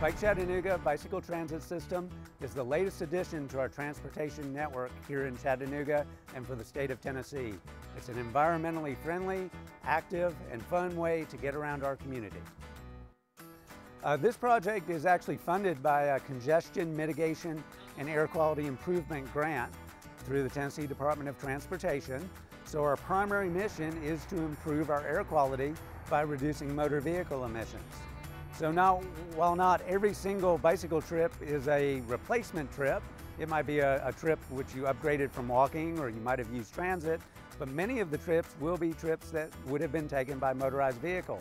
Bike Chattanooga Bicycle Transit System is the latest addition to our transportation network here in Chattanooga and for the state of Tennessee. It's an environmentally friendly, active, and fun way to get around our community. Uh, this project is actually funded by a congestion mitigation and air quality improvement grant through the Tennessee Department of Transportation. So our primary mission is to improve our air quality by reducing motor vehicle emissions. So now, while not every single bicycle trip is a replacement trip, it might be a, a, trip which you upgraded from walking or you might have used transit, but many of the trips will be trips that would have been taken by motorized vehicles.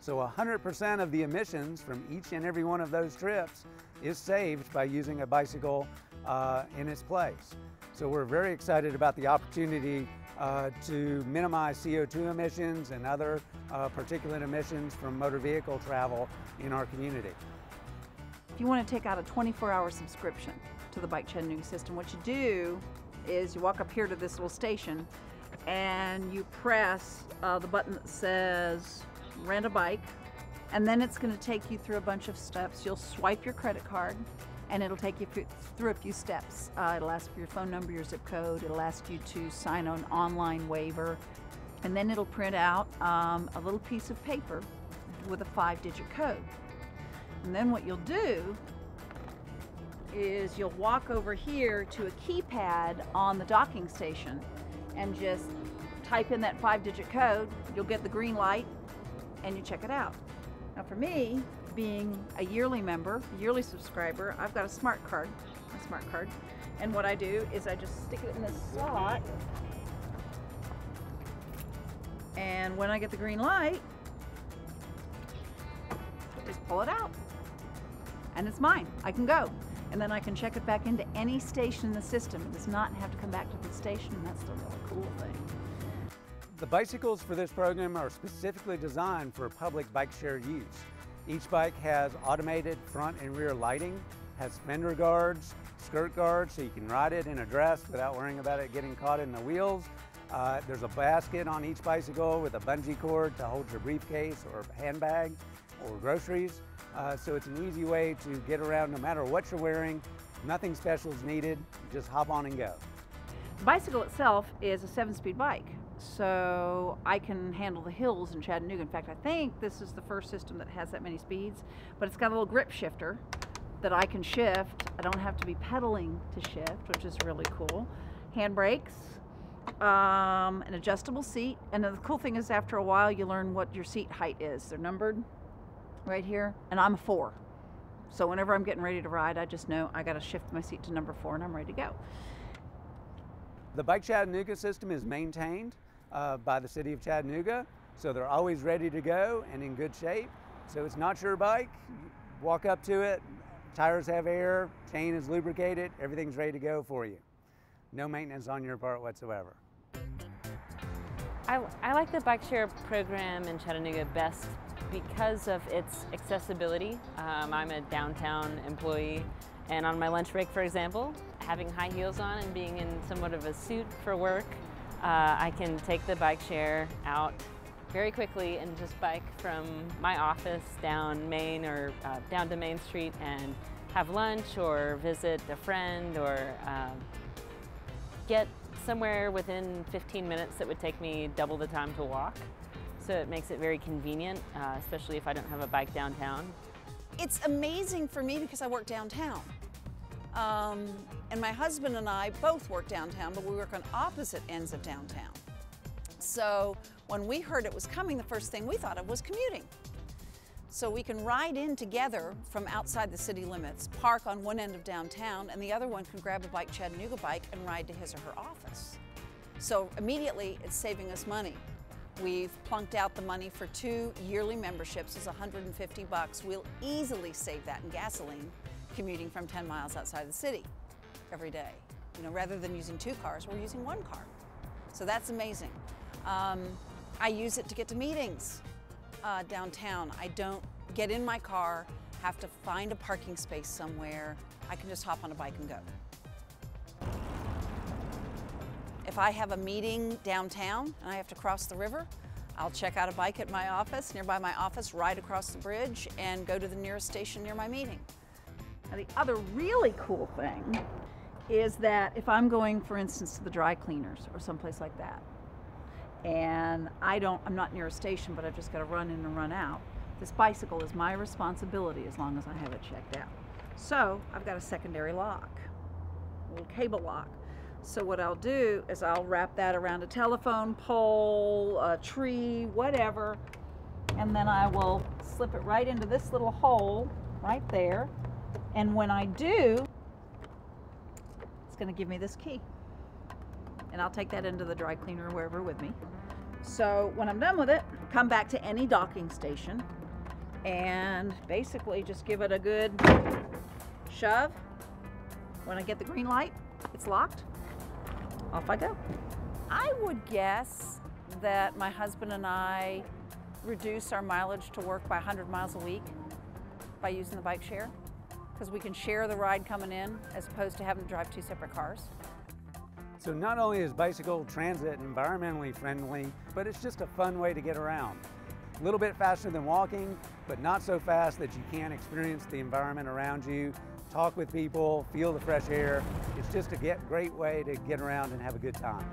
So 100% of the emissions from each and every one of those trips is saved by using a bicycle uh, in its place. So we're very excited about the opportunity uh, to minimize CO2 emissions and other uh, particulate emissions from motor vehicle travel in our community. If you want to take out a 24-hour subscription to the Bike Chattanooga system, what you do is you walk up here to this little station and you press uh, the button that says rent a bike and then it's going to take you through a bunch of steps. You'll swipe your credit card and it'll take you through a few steps. Uh, it'll ask for your phone number, your zip code, it'll ask you to sign an online waiver, and then it'll print out um, a little piece of paper with a five digit code. And then what you'll do is you'll walk over here to a keypad on the docking station and just type in that five digit code. You'll get the green light and you check it out. Now for me, being a yearly member, yearly subscriber, I've got a smart card, a smart card. And what I do is I just stick it in this slot. And when I get the green light, just pull it out. And it's mine. I can go. And then I can check it back into any station in the system. It does not have to come back to the station. And that's the really cool thing. The bicycles for this program are specifically designed for public bike share use. Each bike has automated front and rear lighting, has fender guards, skirt guards so you can ride it in a dress without worrying about it getting caught in the wheels. Uh, there's a basket on each bicycle with a bungee cord to hold your briefcase or handbag or groceries. Uh, so it's an easy way to get around no matter what you're wearing. Nothing special is needed. Just hop on and go. The bicycle itself is a seven-speed bike so I can handle the hills in Chattanooga. In fact, I think this is the first system that has that many speeds, but it's got a little grip shifter that I can shift. I don't have to be pedaling to shift, which is really cool. Hand brakes, um, an adjustable seat, and the cool thing is after a while you learn what your seat height is. They're numbered right here, and I'm a four. So whenever I'm getting ready to ride, I just know I got to shift my seat to number four and I'm ready to go. The Bike Chattanooga system is maintained uh, by the city of Chattanooga. So they're always ready to go and in good shape. So it's not your bike. Walk up to it, tires have air, chain is lubricated, everything's ready to go for you. No maintenance on your part whatsoever. I, I like the bike share program in Chattanooga best because of its accessibility. Um, I'm a downtown employee and on my lunch break, for example, having high heels on and being in somewhat of a suit for work uh, I can take the bike share out very quickly and just bike from my office down Main or uh, down to Main Street and have lunch or visit a friend or uh, get somewhere within 15 minutes that would take me double the time to walk. So it makes it very convenient, uh, especially if I don't have a bike downtown. It's amazing for me because I work downtown. Um, and my husband and I both work downtown, but we work on opposite ends of downtown. So when we heard it was coming, the first thing we thought of was commuting. So we can ride in together from outside the city limits, park on one end of downtown, and the other one can grab a bike Chattanooga bike and ride to his or her office. So immediately it's saving us money. We've plunked out the money for two yearly memberships, it's 150 bucks. We'll easily save that in gasoline commuting from 10 miles outside the city every day. You know, rather than using two cars, we're using one car. So that's amazing. Um, I use it to get to meetings uh, downtown. I don't get in my car, have to find a parking space somewhere. I can just hop on a bike and go. If I have a meeting downtown and I have to cross the river, I'll check out a bike at my office, nearby my office, ride across the bridge, and go to the nearest station near my meeting. Now, the other really cool thing is that if I'm going, for instance, to the dry cleaners or someplace like that, and I don't, I'm not near a station, but I've just got to run in and run out, this bicycle is my responsibility as long as I have it checked out. So I've got a secondary lock, a little cable lock. So what I'll do is I'll wrap that around a telephone pole, a tree, whatever, and then I will slip it right into this little hole right there. And when I do, it's going to give me this key. And I'll take that into the dry cleaner wherever with me. So when I'm done with it, come back to any docking station and basically just give it a good shove. When I get the green light, it's locked. Off I go. I would guess that my husband and I reduce our mileage to work by 100 miles a week by using the bike share because we can share the ride coming in as opposed to having to drive two separate cars. So not only is bicycle transit environmentally friendly, but it's just a fun way to get around. A little bit faster than walking, but not so fast that you can't experience the environment around you, talk with people, feel the fresh air. It's just a great way to get around and have a good time.